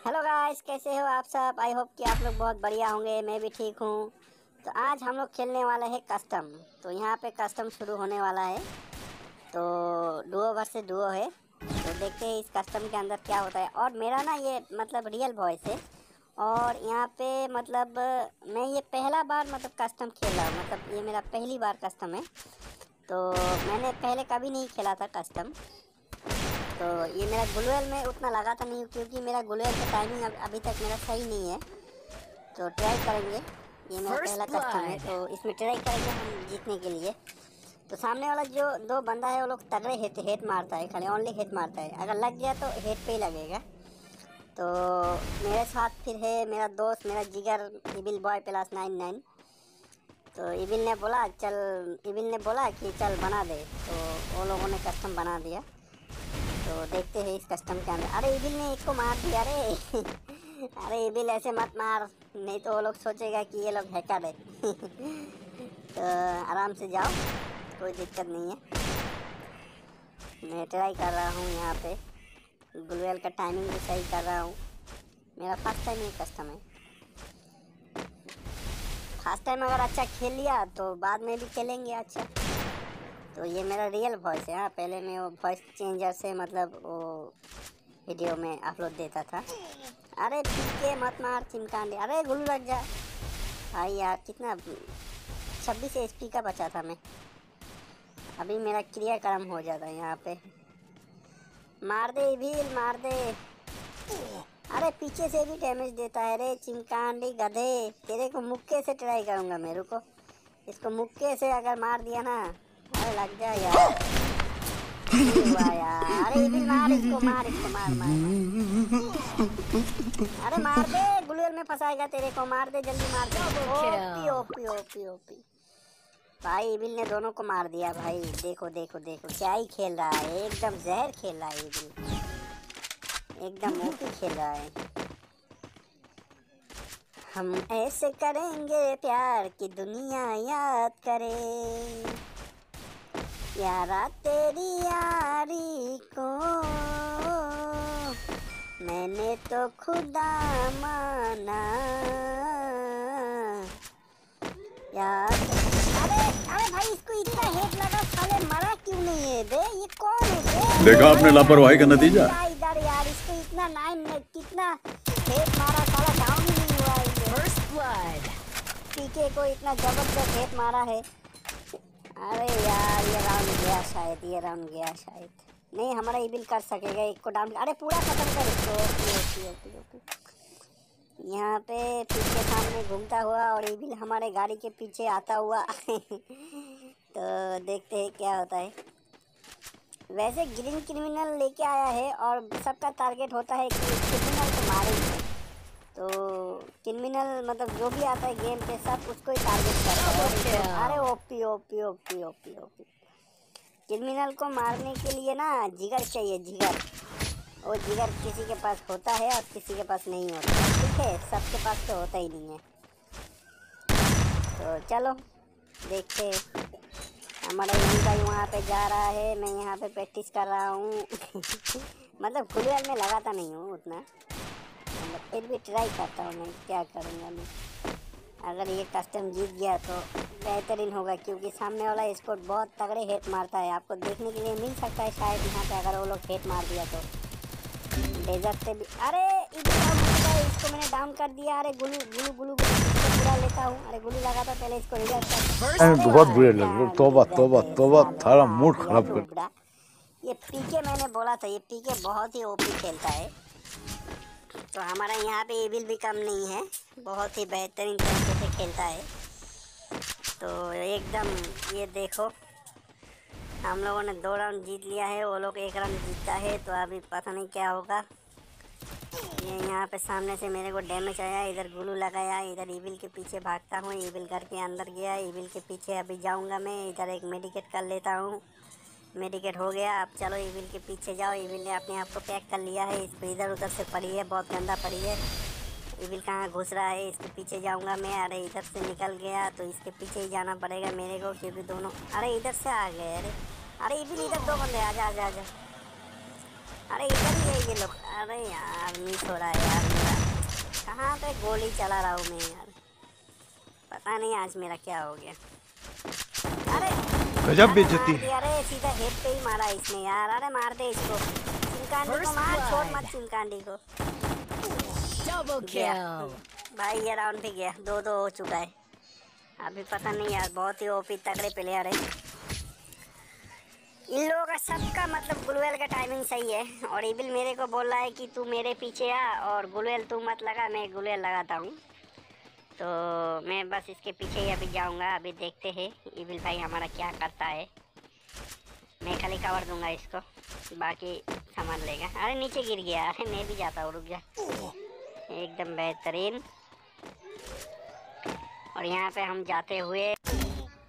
Hello guys कैसे हो आप सब? आई होप कि आप लोग बहुत बढ़िया होंगे, मैं भी ठीक हूँ। तो आज हम लोग खेलने वाले हैं कस्टम तो यहाँ पे कस्टम शुरू होने वाला है। तो डुओ वर्सेस डुओ है। तो देखते हैं इस कस्टम के अंदर क्या होता है। और मेरा ना ये मतलब रियल वॉइस है। और यहाँ पे मतलब मैं ये पहला बार मतलब कस्टम खेल रहा हूँ। मतलब ये मेरा पहली बार कस्टम है। तो मैंने पहले कभी नहीं खेला था कस्टम तो ये मेरा गुलवेल में उतना लगा था नहीं क्योंकि मेरा गुलवेल का टाइमिंग अभी तक मेरा सही नहीं है। तो ट्राई करेंगे। ये मेरा पहला कस्टम है तो इसमें ट्राई करेंगे हम जीतने के लिए। तो सामने वाला जो दो बंदा है वो लोग तगड़े हेट हेट मारता है खाली ओनली हेट मारता है। अगर लग गया तो हेट पे ही लगेगा। तो मेरे साथ फिर है मेरा दोस्त मेरा जिगर evil boy plus nine nine. तो इबिल ने बोला चल इबिल ने बोला कि चल बना दे। तो वो लोगों ने कस्टम बना दिया। तो देखते हैं इस कस्टम के अंदर। अरे इबिल ने एक को मार दिया अरे अरे इबिल ऐसे मत मार, नहीं तो वो लोग सोचेगा कि ये लोग हैकर है तो आराम से जाओ, कोई दिक्कत नहीं है। मैं ट्राई कर रहा हूँ यहाँ पे। गुलवेल का टाइमिंग भी सही कर रहा हूँ। मेरा फ़र्स्ट टाइम ये कस्टम है। फ़र्स्ट टाइम अगर अच्छा खेल लिया तो बाद में भी खेलेंगे अच्छा। तो ये मेरा रियल वॉइस है हाँ। पहले मैं वो वॉइस चेंजर से मतलब वो वीडियो में अपलोड देता था। अरे पीके मत मार चिमकांडे अरे गुल्लू लग जा। भाई यार, कितना छब्बीस एच का बचा था मैं। अभी मेरा क्रिया कर्म हो जाता है यहाँ पे। मार दे भील मार दे। अरे पीछे से भी डैमेज देता है रे चिमकांडी गधे। तेरे को मुक्के से ट्राई करूँगा मेरे को इसको मुक्के से अगर मार दिया ना अरे मार दे गुलियर में फंसाएगा तेरे को मार दे जल्दी मार दे ओपी ओपी ओपी ओपी भाई इबिल ने दोनों को मार दिया भाई देखो देखो देखो क्या ही खेल रहा है एकदम जहर खेल रहा है इबिल एकदम ओपी खेल रहा है हम ऐसे करेंगे प्यार की दुनिया याद करे यारा तेरी यारी को। मैंने तो खुदा माना। यार अरे अरे भाई इसको इतना हेट लगा साले मरा क्यों नहीं है बे? ये कौन है बे? देखा आपने लापरवाही का नतीजा? इधर यार इसको इतना नाइन कितना हेट मारा साला डाउन ही नहीं हुआ ये First blood. पीके को इतना ज़बरदस्त हेट मारा है। अरे यार, ये राउंड गया शायद, ये राउंड गया शायद। नहीं, हमारा इबिल कर सकेगा, एक को डाउन अरे पूरा खत्म कर इसको यहाँ पे पीछे सामने घूमता हुआ और इबिल हमारे गाड़ी के पीछे आता हुआ। तो देखते हैं क्या होता है। वैसे ग्रीन क्रिमिनल लेके आया है और सबका टारगेट होता है कि क्रिमिनल को मारेंगे तो क्रिमिनल मतलब जो भी आता है गेम पे, सब उसको ही टारगेट करता है. अरे OP OP OP OP OP. Criminal को मारने के लिए ना जिगर चाहिए, जिगर। वो जिगर किसी के पास होता है और किसी के पास नहीं होता। ठीक है, सबके पास तो होता ही नहीं है। तो चलो, देखते हमारा इन्हीं भाई वहाँ पे जा रहा है, मैं यहाँ पे प्रैक्टिस कर रहा हूँ। मतलब खुलेल में लगाता नहीं हूँ उतना। मतलब फिर भी ट्राई करता हूँ मैं, क्या करूँगा मैं। अगर ये कस्टम जीत गया तो बेहतरीन होगा क्योंकि सामने वाला स्पोर्ट बहुत तगड़े हेट मारता है। आपको देखने के लिए मिल सकता है शायद यहाँ पे अगर वो लोग हेट मार दिया तो। डेजर्ट से भी अरे इसको मैंने डाउन कर दिया। अरे गुलू गुलू गुलू पूरा लेता हूँ। अरे गुलू लगा था पहले इसको बहुत बुरे लग रहे। तौबा, तौबा, तौबा, थारा मूड खराब कर ये पीके मैंने बोला था ये पीके बहुत ही ओपी खेलता है। तो हमारा यहाँ पे एविल भी कम नहीं है। बहुत ही बेहतरीन तरीके से खेलता है। तो एकदम ये देखो, हम लोगों ने दो राउंड जीत लिया है, वो लोग एक राउंड जीता है तो अभी पता नहीं क्या होगा। ये यहाँ पे सामने से मेरे को डैमेज आया, इधर गुलू लगाया, इधर ईविल के पीछे भागता हूँ ईविल घर के अंदर गया ईविल के पीछे अभी जाऊँगा मैं, इधर एक मेडिकेट कर लेता हूँ। मेडिकेट हो गया, अब चलो ईविल के पीछे जाओ ईविल ने अपने आप को पैक कर लिया है, इसको इधर उधर से पड़ी है, बहुत गंदा पड़ी है। ईविल कहाँ घुस रहा है इसके पीछे जाऊँगा मैं। अरे इधर से निकल गया तो इसके पीछे ही जाना पड़ेगा मेरे को क्योंकि दोनों अरे इधर से आ गए अरे। अरे ईविल इधर दो बंदे आजा आजा आजा अरे इधर ही है ये लोग। अरे यार मिस हो रहा है यार मेरा। कहाँ पे गोली चला रहा हूँ मैं यार? पता नहीं आज मेरा क्या हो गया। अरे गजब बेइज्जती। अरे सीधा हेड पे ही मारा इसने यार। अरे मार दे इसको। चिमकांडी को मार छोड़ मत चिमकांडी को। भाई, ये राउंड भी गया दो दो हो चुका है। अभी पता नहीं यार, बहुत ही ओपी तगड़े प्लेयर है। इन लोगों का सबका मतलब गुलवेल का टाइमिंग सही है। और इबिल मेरे को बोल रहा है कि तू मेरे पीछे आ और गुलवेल तू मत लगा, मैं गुलवेल लगाता हूँ। तो मैं बस इसके पीछे ही अभी जाऊँगा, अभी देखते हैं इबिल भाई हमारा क्या करता है। मैं खाली कवर दूँगा इसको, बाकी सामान लेगा। अरे नीचे गिर गया, अरे मैं भी जाता हूँ, रुक जा। एकदम बेहतरीन। और यहाँ पे हम जाते हुए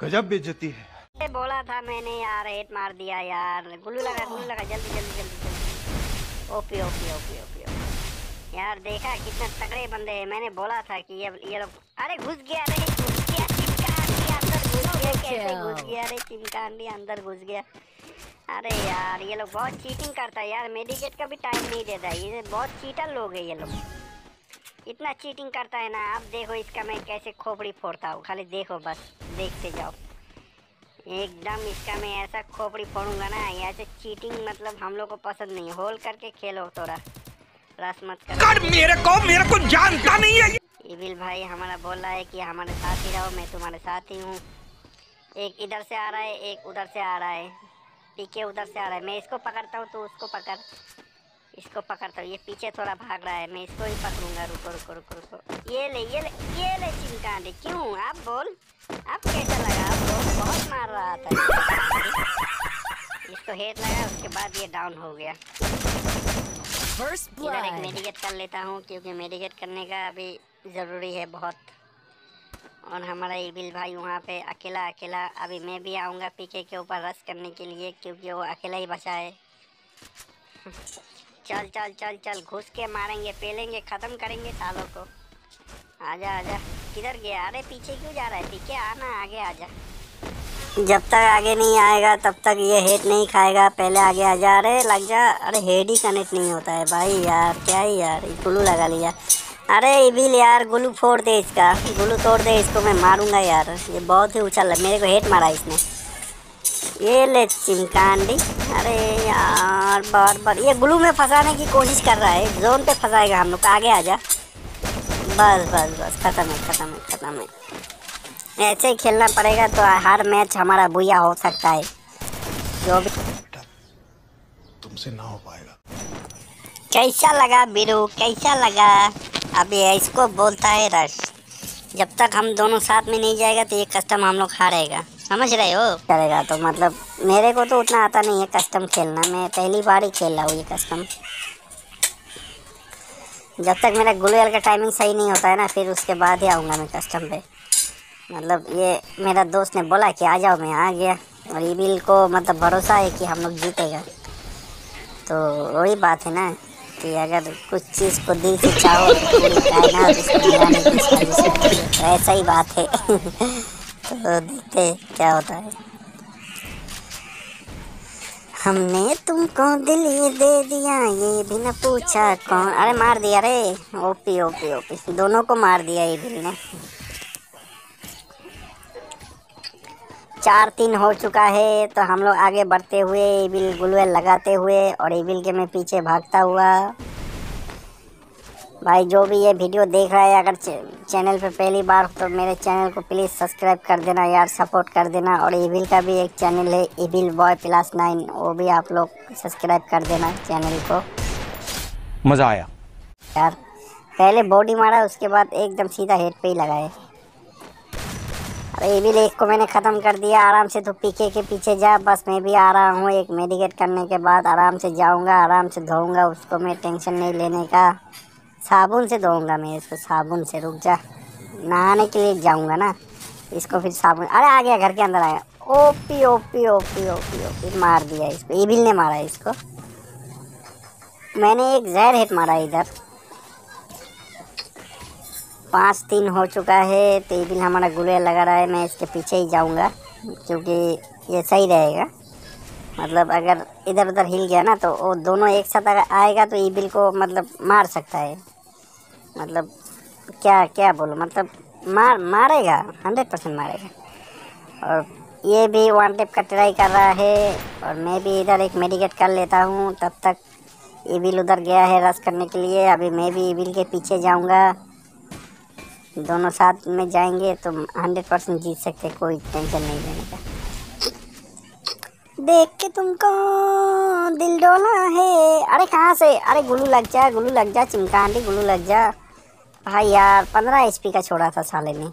गजब बेइज्जती है। बोला था मैंने यार हेट मार दिया यार। गुल्लू लगा गुल्लू लगा जल्दी जल्दी जल्दी जल्दी। OP OP OP OP OP. यार देखा कितने तगड़े बंदे हैं। मैंने बोला था कि ये ये लोग अरे घुस गया रे घुस गया चिमकांडी अंदर घुस गया। कैसे घुस गया रे चिमकांडी अंदर घुस गया। अरे यार ये लोग बहुत चीटिंग करता है यार। मेडिकेट का भी टाइम नहीं देता है। ये बहुत चीटर लोग है ये लोग। इतना चीटिंग करता है ना आप देखो इसका मैं कैसे खोपड़ी फोड़ता हूँ। खाली देखो बस देखते जाओ। एकदम इसका मैं ऐसा खोपड़ी फोड़ूँगा ना ऐसे चीटिंग मतलब हम लोग को पसंद नहीं। होल करके खेलो थोड़ा। रस मत कर। कर मेरे को मेरे को जानता नहीं है इविल भाई हमारा बोल रहा है कि हमारे साथ ही रहो मैं तुम्हारे साथ ही हूँ। एक इधर से आ रहा है एक उधर से आ रहा है। पीके उधर से आ रहा है। मैं इसको पकड़ता हूँ तो उसको पकड़। इसको पकड़ता हूँ ये पीछे थोड़ा भाग रहा है मैं इसको ही पकड़ूँगा। रुको रुको रुको रुको। ये ले ये ले ये ले चिमकांडी क्यों? आप बोल। आप कैसा लगा? आप बोल बहुत मार रहा था। इसको हेड लगा उसके बाद ये डाउन हो गया। इधर एक मेडिकेट कर लेता हूँ क्योंकि मेडिकेट करने का अभी ज़रूरी है बहुत। और हमारा इबिल भाई वहाँ पे अकेला अकेला अभी मैं भी आऊँगा पीके के ऊपर रस करने के लिए क्योंकि वो अकेला ही बचा है। चल चल चल चल, घुस के मारेंगे, पेलेंगे, ख़त्म करेंगे सालों को। आजा आजा, किधर गया? अरे, पीछे क्यों जा रहा है? पीके आना, आगे आजा। जब तक आगे नहीं आएगा, तब तक ये हेड नहीं खाएगा, पहले आगे आ जा अरे, लग जा। अरे, हेड ही कनेक्ट नहीं होता है भाई यार, क्या ही यार गुलू लगा लिया। अरे इबिल यार, गुलू फोड़ दे इसका, गुलू तोड़ दे, इसको मैं मारूँगा यार। ये बहुत ही उछल मेरे को हेड मारा इसने। ये ले चिमकांडी अरे यार बार बार ये ग्लू में फंसाने की कोशिश कर रहा है। जोन पे फंसाएगा हम लोग। आगे आ जा। बस बस बस। खत्म है खत्म है खत्म है। ऐसे ही खेलना पड़ेगा तो हर मैच हमारा बुया हो सकता है। जो भी तुमसे ना हो पाएगा। कैसा लगा बिरू कैसा लगा? अभी इसको बोलता है रश। जब तक हम दोनों साथ में नहीं जाएगा तो ये कस्टम हम लोग हारेगा। समझ रहे हो? करेगा तो मतलब मेरे को तो उतना आता नहीं है कस्टम खेलना। मैं पहली बार ही खेल रहा हूँ ये कस्टम जब तक मेरा गुलेल का टाइमिंग सही नहीं होता है ना, फिर उसके बाद ही आऊँगा मैं कस्टम पे। मतलब ये मेरा दोस्त ने बोला कि आ जाओ, मैं आ गया। और ये बिल को मतलब भरोसा है कि हम लोग जीतेगा। तो वही बात है ना कि अगर कुछ चीज़ को दिल से चाहो तो ऐसा ही बात है। तो देखते क्या होता है। हमने तुमको दिल ये दे दिया, ये भी न पूछा कौन। अरे मार दिया रे ओपी ओपी ओपी दोनों को मार दिया ये बिल ने। चार तीन हो चुका है तो हम लोग आगे बढ़ते हुए इबिल गुलवेल लगाते हुए, और इबिल के मैं पीछे भागता हुआ। भाई जो भी ये वीडियो देख रहा है अगर चैनल पे पहली बार हो तो मेरे चैनल को प्लीज़ सब्सक्राइब कर देना यार सपोर्ट कर देना। और इबिल का भी एक चैनल है इबिल बॉय प्लस नाइन वो भी आप लोग सब्सक्राइब कर देना चैनल को। मज़ा आया। यार पहले बॉडी मारा उसके बाद एकदम सीधा हेड पे ही लगाए। अरे ये एक को मैंने ख़त्म कर दिया आराम से तो पीके के पीछे जा बस मैं भी आ रहा हूँ एक मेडिकेट करने के बाद आराम से जाऊँगा आराम से धोऊँगा उसको मैं टेंशन नहीं लेने का। साबुन से धोऊँगा मैं इसको, साबुन से, रुक जा। नहाने के लिए जाऊँगा ना, इसको फिर साबुन, अरे आ गया, घर के अंदर आया। OP OP OP OP OP, मार दिया इसको इबिल ने मारा इसको। मैंने एक जहर हिट मारा इधर। पाँच तीन हो चुका है तो इबिल हमारा गुले लगा रहा है, मैं इसके पीछे ही जाऊँगा, क्योंकि ये सही रहेगा। मतलब अगर इधर उधर हिल गया ना तो वो दोनों एक साथ अगर आएगा तो ईबिल को मतलब मार सकता है। मतलब क्या क्या बोलो? मतलब मार, मारेगा हंड्रेड परसेंट मारेगा। और ये भी वन टेप का ट्राई कर रहा है, और मैं भी इधर एक मेडिकेट कर लेता हूँ, तब तक ईबिल उधर गया है रस करने के लिए। अभी मैं भी ईबिल के पीछे जाऊँगा। दोनों साथ में जाएँगे तो हंड्रेड परसेंट जीत सकते कोई टेंशन नहीं लेने का। देख के तुमको दिल डोला है। अरे कहाँ से? अरे गुल्लू लग जा गुल्लू लग जा चिमका आंटी गुल्लू लग जा। भाई यार, पंद्रह एच का छोड़ा था साले ने।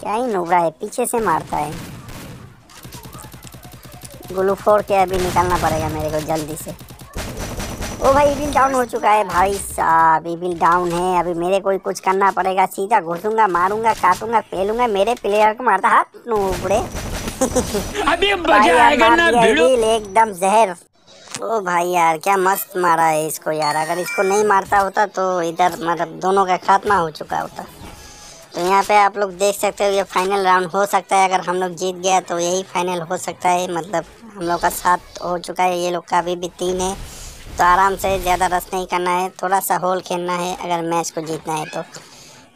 क्या ही नोबरा है, पीछे से मारता है। गुल्लू फोड़ के अभी निकालना पड़ेगा मेरे को जल्दी से। ओ भाई ईबिल डाउन हो चुका है भाई साहब ईबिल डाउन है। अभी मेरे को कुछ करना पड़ेगा। सीधा घुसूँगा, मारूँगा, काटूँगा पेलूँगा मेरे प्लेयर को मारता। हाथ नोबड़े अभी मज़ा आएगा ना भिड़ो। एकदम जहर। ओ भाई यार क्या मस्त मारा है इसको यार। अगर इसको नहीं मारता होता तो इधर मतलब दोनों का खात्मा हो चुका होता। तो यहाँ पे आप लोग देख सकते हो ये फाइनल राउंड हो सकता है। अगर हम लोग जीत गया तो यही फाइनल हो सकता है। मतलब हम लोग का सात हो चुका है ये लोग का अभी भी तीन है। तो आराम से ज़्यादा रस नहीं करना है थोड़ा सा होल खेलना है अगर मैच को जीतना है तो।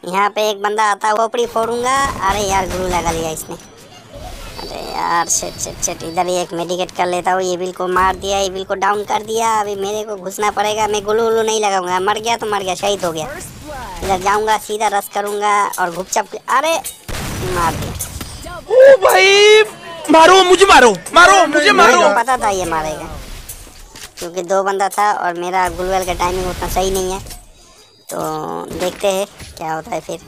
यहाँ पे एक बंदा आता है खोपड़ी फोड़ूँगा। अरे यार गुरु लगा लिया इसने। यार शिट शिट शिट इधर एक मेडिकेट कर लेता हूँ एविल को मार दिया एविल को डाउन कर दिया अभी मेरे को घुसना पड़ेगा मैं गुलू उलू नहीं लगाऊँगा मर गया तो मर गया शहीद हो गया. इधर जाऊँगा सीधा रस करूँगा और घुपचप अरे मार दिया। ओ भाई मारो मुझे मारो मारो मुझे मारो पता था ये मारेगा क्योंकि दो बंदा था और मेरा गुलवेल का टाइमिंग उतना सही नहीं है। तो देखते हैं क्या होता है फिर।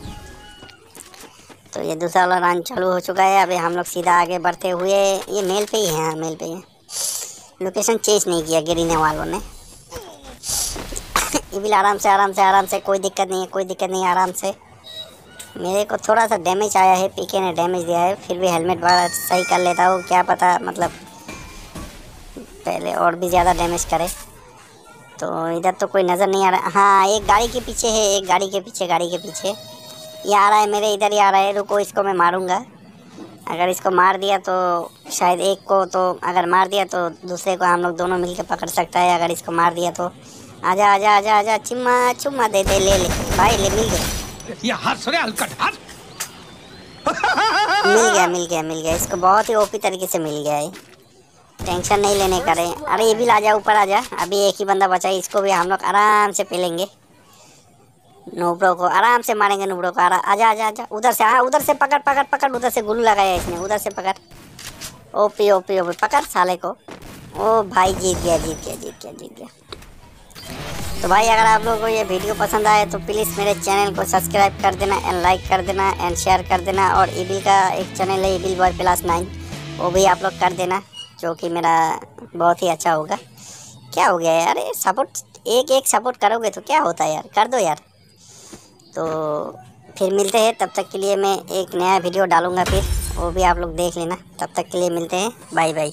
तो ये दूसरा वाला राउंड चालू हो चुका है। अभी हम लोग सीधा आगे बढ़ते हुए ये मेल पे ही है मेल पे। ही है लोकेशन चेंज नहीं किया गिरीने वालों ने। ये भी आराम से आराम से आराम से, कोई दिक्कत नहीं है, कोई दिक्कत नहीं आराम से। मेरे को थोड़ा सा डैमेज आया है पीके ने डैमेज दिया है, फिर भी हेलमेट वाला सही कर लेता हूँ, क्या पता मतलब पहले और भी ज़्यादा डैमेज करे। तो इधर तो कोई नज़र नहीं आ रहा। हाँ एक गाड़ी के पीछे है, एक गाड़ी के पीछे, गाड़ी के पीछे। ये आ रहा है मेरे इधर ही आ रहा है रुको इसको मैं मारूँगा। अगर इसको मार दिया तो शायद एक को तो अगर मार दिया तो दूसरे को हम लोग दोनों मिलकर पकड़ सकता है अगर इसको मार दिया तो। आजा आजा आजा आजा चिम्मा चुम्मा दे दे ले ले। भाई ले मिल गया। ये रहे हलकट हंस मिल गया मिल गया मिल गया। इसको बहुत ही ओपी तरीके से मिल गया है। टेंशन नहीं लेने का रे। अरे ये भी ला जा ऊपर आ जा। अभी एक ही बंदा बचा है इसको भी हम लोग आराम से पेलेंगे। नोबड़ो को आराम से मारेंगे नोबड़ो को आरा आजा आजा आजा। उधर से हाँ उधर से पकड़ पकड़ पकड़। उधर से गुल्लू लगाया इसने, उधर से पकड़। ओपी ओपी ओपी, पकड़ साले को। ओ भाई, जीत गया जीत गया जीत गया जीत गया। तो भाई, अगर आप लोगों को ये वीडियो पसंद आए तो प्लीज़ मेरे चैनल को सब्सक्राइब कर देना एंड लाइक कर देना एंड शेयर कर देना, और ईबिल का एक चैनल है ईबिल बॉय प्लस नाइन वो भी आप लोग कर देना, जो कि मेरा बहुत ही अच्छा होगा। क्या हो गया यार सपोर्ट एक एक सपोर्ट करोगे तो क्या होता है यार? कर दो यार। तो फिर मिलते हैं, तब तक के लिए मैं एक नया वीडियो डालूँगा फिर, वो भी आप लोग देख लेना। तब तक के लिए मिलते हैं बाय बाय